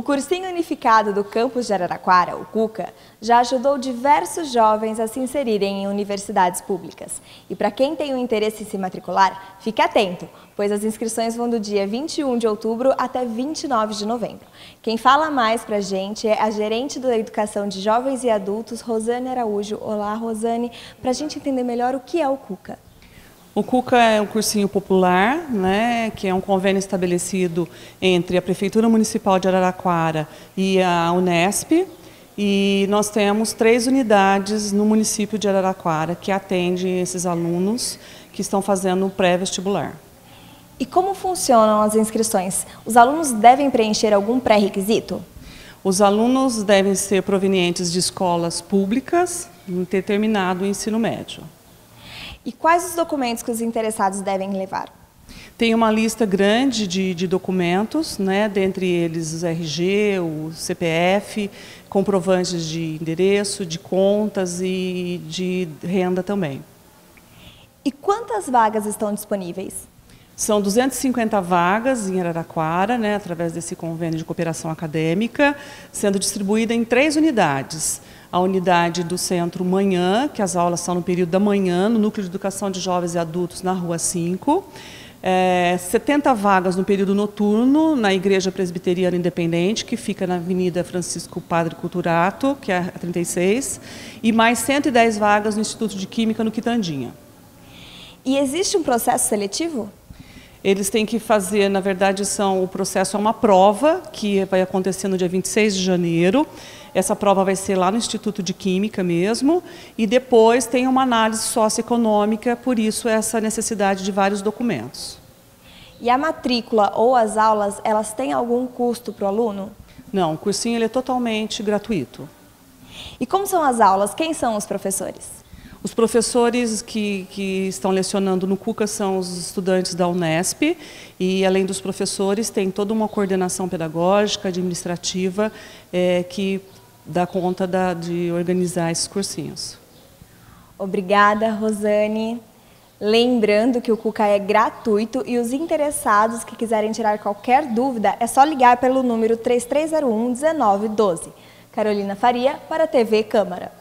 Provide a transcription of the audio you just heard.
O cursinho unificado do campus de Araraquara, o CUCA, já ajudou diversos jovens a se inserirem em universidades públicas. E para quem tem o interesse em se matricular, fique atento, pois as inscrições vão do dia 21 de outubro até 29 de novembro. Quem fala mais para a gente é a gerente da Educação de Jovens e Adultos, Rosane Araújo. Olá, Rosane, para a gente entender melhor o que é o CUCA. O CUCA é um cursinho popular, né, que é um convênio estabelecido entre a Prefeitura Municipal de Araraquara e a Unesp. E nós temos três unidades no município de Araraquara que atendem esses alunos que estão fazendo o pré-vestibular. E como funcionam as inscrições? Os alunos devem preencher algum pré-requisito? Os alunos devem ser provenientes de escolas públicas em determinado ensino médio. E quais os documentos que os interessados devem levar? Tem uma lista grande de, de, documentos, né, dentre eles o RG, o CPF, comprovantes de endereço, de contas e de renda também. E quantas vagas estão disponíveis? São 250 vagas em Araraquara, né, através desse convênio de cooperação acadêmica, sendo distribuída em três unidades a unidade do Centro Manhã, que as aulas são no período da manhã, no Núcleo de Educação de Jovens e Adultos, na Rua 5. É, 70 vagas no período noturno na Igreja Presbiteriana Independente, que fica na Avenida Francisco Padre Culturato, que é a 36, e mais 110 vagas no Instituto de Química, no Quitandinha. E existe um processo seletivo? Eles têm que fazer, na verdade, são, o processo é uma prova que vai acontecer no dia 26 de janeiro. Essa prova vai ser lá no Instituto de Química mesmo, e depois tem uma análise socioeconômica, por isso essa necessidade de vários documentos. E a matrícula ou as aulas, elas têm algum custo para o aluno? Não, o cursinho ele é totalmente gratuito. E como são as aulas? Quem são os professores? Os professores que, que estão lecionando no CUCA são os estudantes da Unesp e, além dos professores, tem toda uma coordenação pedagógica, administrativa, é, que dá conta da, de organizar esses cursinhos. Obrigada, Rosane. Lembrando que o Cuca é gratuito e os interessados que quiserem tirar qualquer dúvida é só ligar pelo número 3301 1912. Carolina Faria para a TV Câmara.